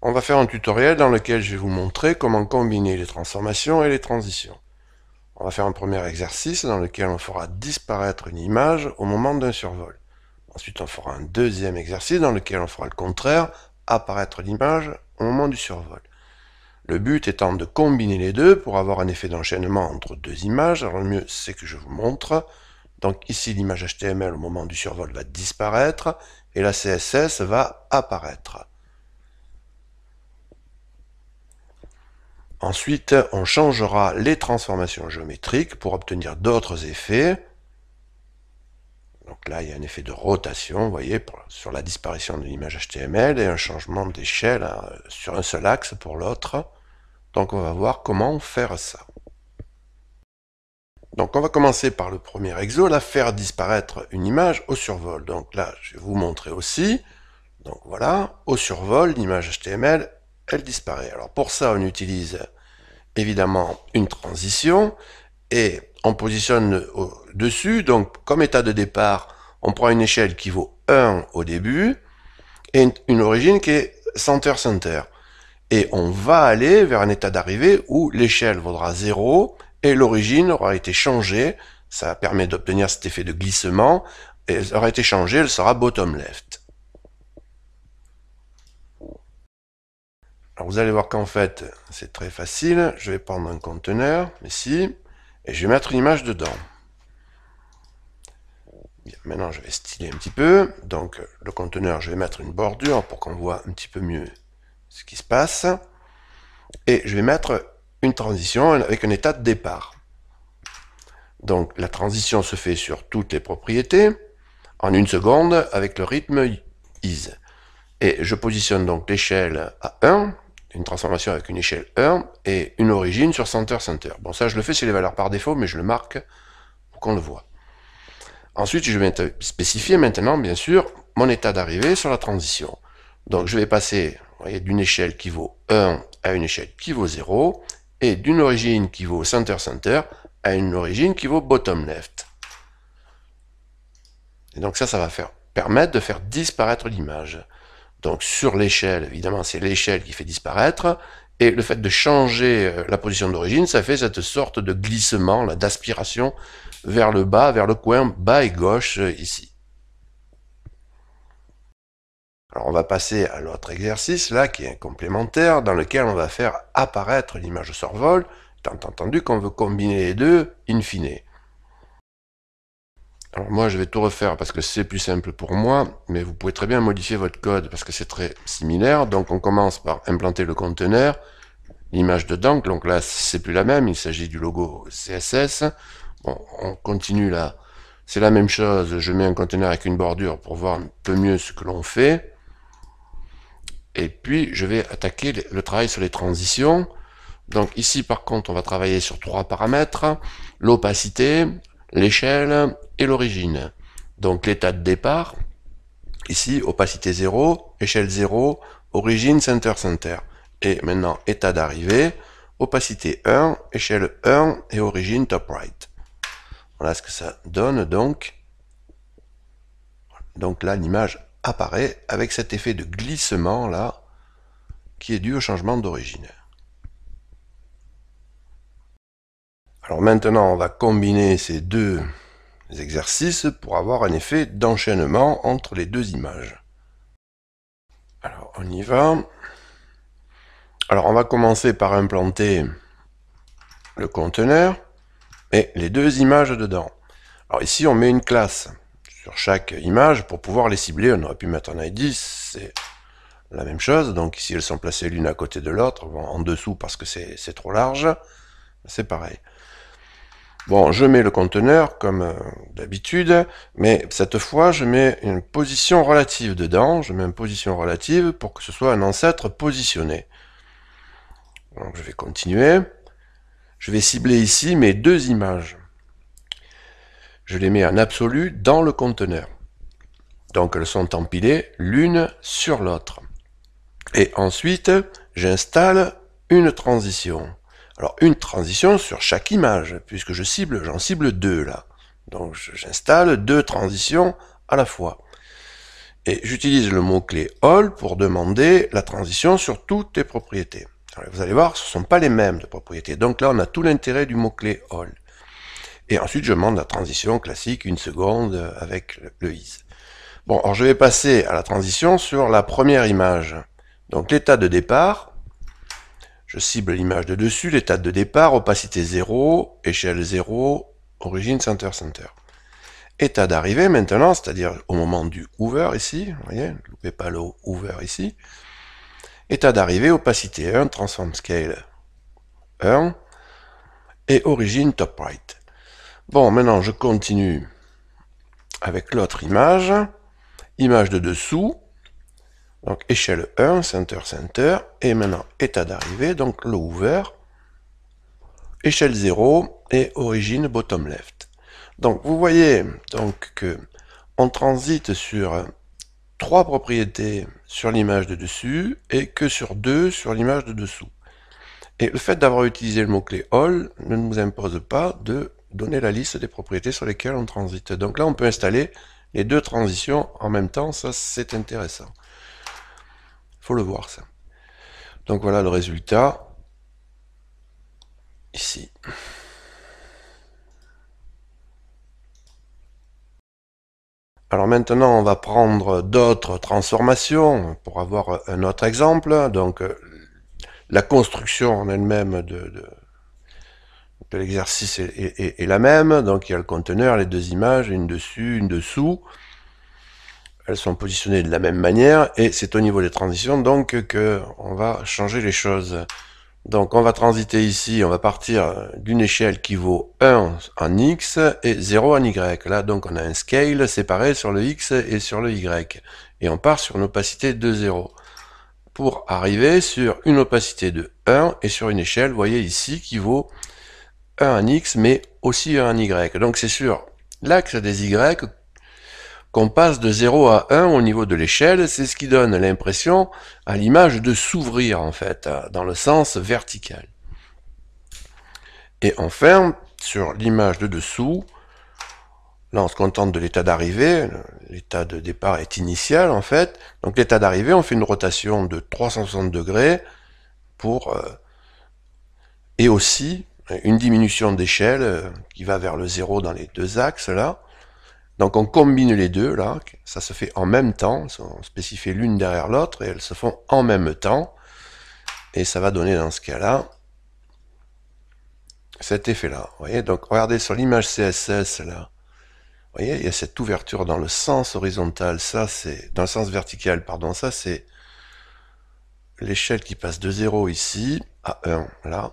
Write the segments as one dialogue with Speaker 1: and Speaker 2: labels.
Speaker 1: On va faire un tutoriel dans lequel je vais vous montrer comment combiner les transformations et les transitions. On va faire un premier exercice dans lequel on fera disparaître une image au moment d'un survol. Ensuite, on fera un deuxième exercice dans lequel on fera le contraire, apparaître l'image au moment du survol. Le but étant de combiner les deux pour avoir un effet d'enchaînement entre deux images. Alors le mieux, c'est que je vous montre. Donc ici, l'image HTML au moment du survol va disparaître et la CSS va apparaître. Ensuite, on changera les transformations géométriques pour obtenir d'autres effets. Donc là, il y a un effet de rotation, vous voyez, sur la disparition de l'image HTML et un changement d'échelle hein, sur un seul axe pour l'autre. Donc on va voir comment faire ça. Donc on va commencer par le premier exo, là, faire disparaître une image au survol. Donc là, je vais vous montrer aussi. Donc voilà, au survol, l'image HTML elle disparaît. Alors pour ça, on utilise évidemment une transition et on positionne dessus, donc comme état de départ, on prend une échelle qui vaut 1 au début et une origine qui est center-center. Et on va aller vers un état d'arrivée où l'échelle vaudra 0 et l'origine aura été changée. Ça permet d'obtenir cet effet de glissement. Et elle aura été changée, elle sera bottom left. Alors vous allez voir qu'en fait, c'est très facile. Je vais prendre un conteneur, ici, et je vais mettre une image dedans. maintenant, je vais styler un petit peu. Donc, le conteneur, je vais mettre une bordure pour qu'on voit un petit peu mieux ce qui se passe. Et je vais mettre une transition avec un état de départ. Donc, la transition se fait sur toutes les propriétés en une seconde avec le rythme is. Et je positionne donc l'échelle à 1 une transformation avec une échelle 1 et une origine sur center center. Bon ça je le fais sur les valeurs par défaut mais je le marque pour qu'on le voit. Ensuite je vais spécifier maintenant bien sûr mon état d'arrivée sur la transition. Donc je vais passer d'une échelle qui vaut 1 à une échelle qui vaut 0 et d'une origine qui vaut center center à une origine qui vaut bottom left. Et donc ça, ça va faire permettre de faire disparaître l'image. Donc sur l'échelle, évidemment, c'est l'échelle qui fait disparaître, et le fait de changer euh, la position d'origine, ça fait cette sorte de glissement, d'aspiration vers le bas, vers le coin bas et gauche euh, ici. Alors on va passer à l'autre exercice là, qui est complémentaire, dans lequel on va faire apparaître l'image survol, étant entendu qu'on veut combiner les deux in fine. Alors moi, je vais tout refaire parce que c'est plus simple pour moi, mais vous pouvez très bien modifier votre code parce que c'est très similaire. Donc on commence par implanter le conteneur, l'image dedans. Donc là, c'est plus la même, il s'agit du logo CSS. Bon, on continue là. C'est la même chose, je mets un conteneur avec une bordure pour voir un peu mieux ce que l'on fait. Et puis, je vais attaquer le travail sur les transitions. Donc ici, par contre, on va travailler sur trois paramètres. L'opacité, l'échelle et l'origine. Donc l'état de départ, ici opacité 0, échelle 0, origine center center. Et maintenant état d'arrivée, opacité 1, échelle 1 et origine top right. Voilà ce que ça donne donc. Donc là l'image apparaît avec cet effet de glissement là qui est dû au changement d'origine. Alors maintenant on va combiner ces deux exercices pour avoir un effet d'enchaînement entre les deux images. Alors on y va. Alors on va commencer par implanter le conteneur et les deux images dedans. Alors ici on met une classe sur chaque image pour pouvoir les cibler. On aurait pu mettre un ID, c'est la même chose. Donc ici elles sont placées l'une à côté de l'autre, en dessous parce que c'est trop large. C'est pareil. Bon, je mets le conteneur comme euh, d'habitude, mais cette fois, je mets une position relative dedans. Je mets une position relative pour que ce soit un ancêtre positionné. Donc, je vais continuer. Je vais cibler ici mes deux images. Je les mets en absolu dans le conteneur. Donc, elles sont empilées l'une sur l'autre. Et ensuite, j'installe une transition. Alors une transition sur chaque image, puisque je cible, j'en cible deux là. Donc j'installe deux transitions à la fois. Et j'utilise le mot-clé all pour demander la transition sur toutes les propriétés. vous allez voir, ce ne sont pas les mêmes de propriétés. Donc là, on a tout l'intérêt du mot-clé all. Et ensuite, je demande la transition classique, une seconde, avec le is. Bon, alors je vais passer à la transition sur la première image. Donc l'état de départ, je cible l'image de dessus, l'état de départ, opacité 0, échelle 0, origine center center. État d'arrivée maintenant, c'est-à-dire au moment du over ici, vous voyez, ne loupez pas le over ici, état d'arrivée, opacité 1, transform scale 1, et origine top right. Bon, maintenant je continue avec l'autre image, image de dessous, donc échelle 1, center, center, et maintenant état d'arrivée, donc le over, échelle 0 et origine bottom left. Donc vous voyez donc que on transite sur trois propriétés sur l'image de dessus et que sur deux sur l'image de dessous. Et le fait d'avoir utilisé le mot-clé all ne nous impose pas de donner la liste des propriétés sur lesquelles on transite. Donc là, on peut installer les deux transitions en même temps, ça c'est intéressant. Faut le voir ça. Donc voilà le résultat ici. Alors maintenant, on va prendre d'autres transformations pour avoir un autre exemple. Donc, la construction en elle-même de, de, l'exercice est, la même. Donc, il y a le conteneur, les deux images, une dessus, une dessous. Elles sont positionnées de la même manière et c'est au niveau des transitions donc que on va changer les choses. Donc on va transiter ici, on va partir d'une échelle qui vaut 1 en x et 0 en y. Là donc on a un scale séparé sur le x et sur le y. Et on part sur une opacité de 0 pour arriver sur une opacité de 1 et sur une échelle, vous voyez ici, qui vaut 1 en x mais aussi 1 en y. Donc c'est sur l'axe des y qu'on passe de 0 à 1 au niveau de l'échelle, c'est ce qui donne l'impression à l'image de s'ouvrir en fait, dans le sens vertical. Et enfin, sur l'image de dessous, là on se contente de l'état d'arrivée, l'état de départ est initial en fait, donc l'état d'arrivée on fait une rotation de 360 degrés pour, euh, et aussi une diminution d'échelle euh, qui va vers le 0 dans les deux axes là, donc on combine les deux, là, ça se fait en même temps, on spécifie l'une derrière l'autre, et elles se font en même temps, et ça va donner dans ce cas-là, cet effet-là. voyez, donc regardez sur l'image CSS, là, vous voyez, il y a cette ouverture dans le sens horizontal, ça c'est, dans le sens vertical, pardon, ça c'est l'échelle qui passe de 0 ici à 1, là,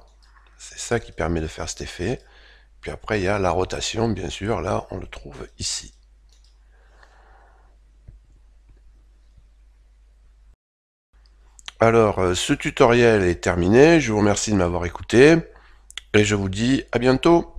Speaker 1: c'est ça qui permet de faire cet effet. Puis après, il y a la rotation, bien sûr, là, on le trouve ici. Alors, euh, ce tutoriel est terminé, je vous remercie de m'avoir écouté, et je vous dis à bientôt